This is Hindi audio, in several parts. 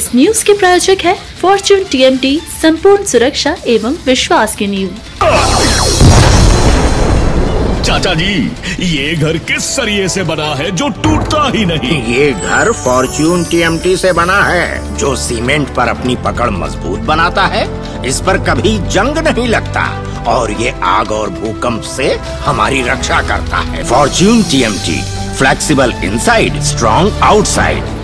इस न्यूज़ के प्रायोजक है फॉर्चून टीएमटी संपूर्ण सुरक्षा एवं विश्वास की नींव। चाचा जी ये घर किस सरिये से बना है जो टूटता ही नहीं? ये घर फॉर्च्यून टीएमटी से बना है जो सीमेंट पर अपनी पकड़ मज़बूत बनाता है। इस पर कभी जंग नहीं लगता और ये आग और भूकंप से हमारी रक्षा करता है। Fortune TMT flexible inside strong outside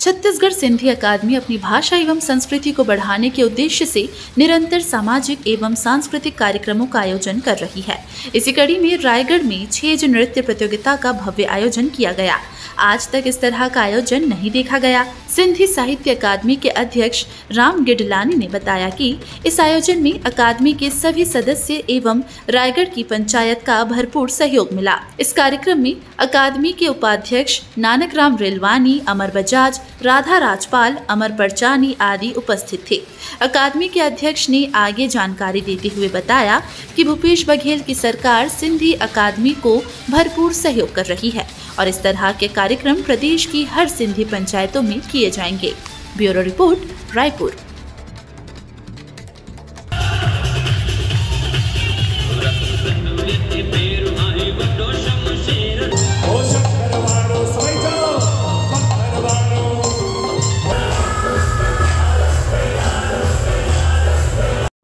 Chhattisgarh Sindhi अकादमी अपनी भाषा एवं संस्कृति को बढ़ाने के उद्देश्य से निरंतर सामाजिक एवं सांस्कृतिक कार्यक्रमों का आयोजन कर रही है। इसी कड़ी में रायगढ़ में छेज नृत्य प्रतियोगिता का भव्य आयोजन किया गया। आज तक इस तरह का आयोजन नहीं देखा गया। सिंधी साहित्य अकादमी के अध्यक्ष राम गिडलानी ने बताया कि इस आयोजन में अकादमी के सभी सदस्य एवं रायगढ़ की पंचायत का भरपूर सहयोग मिला। इस कार्यक्रम में अकादमी के उपाध्यक्ष नानक राम रेलवानी, अमर बजाज राधा राजपाल, अमर परचानी आदि उपस्थित थे। अकादमी के अध्यक्ष ने आगे जानकारी देते हुए बताया कि भूपेश बघेल की सरकार सिंधी अकादमी को भरपूर सहयोग कर रही है और इस तरह के कार्यक्रम प्रदेश की हर सिंधी पंचायतों में किए जाएँगे। Bureau report, Raipur.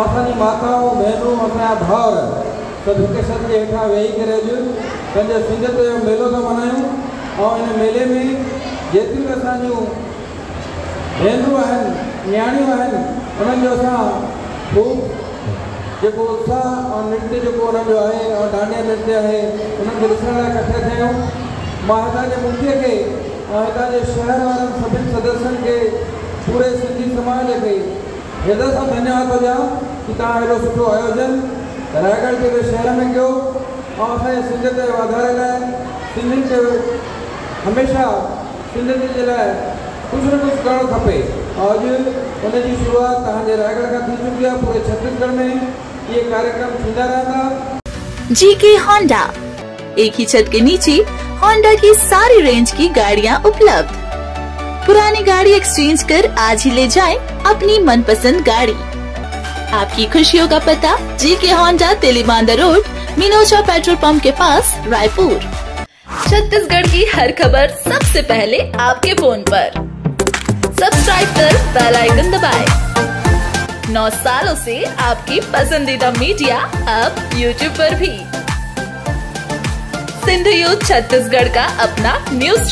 असांजी माताऊं भेनरूं असांजा भाउर सभु हिक छत जे वेही करे अॼु पंहिंजे जो मेलो था मल्हायूं ऐं इन मेले में जेतिरियूं बि भेनरूं आहिनि न्याणियूं आहिनि जो उत्साह ऐं नृत्य जेको उन्हनि जो ऐं डांडिया नृत्य आहे उन्हनि खे ॾिसण लाइ इकठे थिया आहियूं माँ हितां जे मुखीअ जे शहर वारनि सभिनि सदस्यनि खे पूरे सिंधी समाज खे हृदय सां धन्यवाद थो की तव्हां हेॾो आयोजन, रायगढ़ जहिड़े शहर में कयो? ऐं असांजे सिंधियत जे वाधारे लाइ सिंधियुनि खे सिंधियत जे लाइ कुझु न कुझु करणु खपे। ऐं अॼु उनजी शुरुआत तव्हांजे रायगढ़ खां थी चुकी आहे पूरे छत्तीसगढ़ में इहे कार्यक्रम थींदा रहंदा जी के होंडा, एक ही छत के नीचे होंडा की सारी रेंज की गाड़ियाँ उपलब्ध। पुरानी गाड़ी एक्सचेंज कर आज ही ले जाएँ अपनी मनपसंद गाड़ी। आपकी खुशियों का पता G K Honda Telibandha road, Minocha petrol pump के पास, रायपुर। छत्तीसगढ़ की हर खबर सबसे पहले आपके फ़ोन पर। सब्सक्राइब कर बेल आइकन दबाएँ। नौ सालों से आपकी पसंदीदा मीडिया अब यूट्यूब पर भी। सिंधु यूथ छत्तीसगढ़ का अपना न्यूज़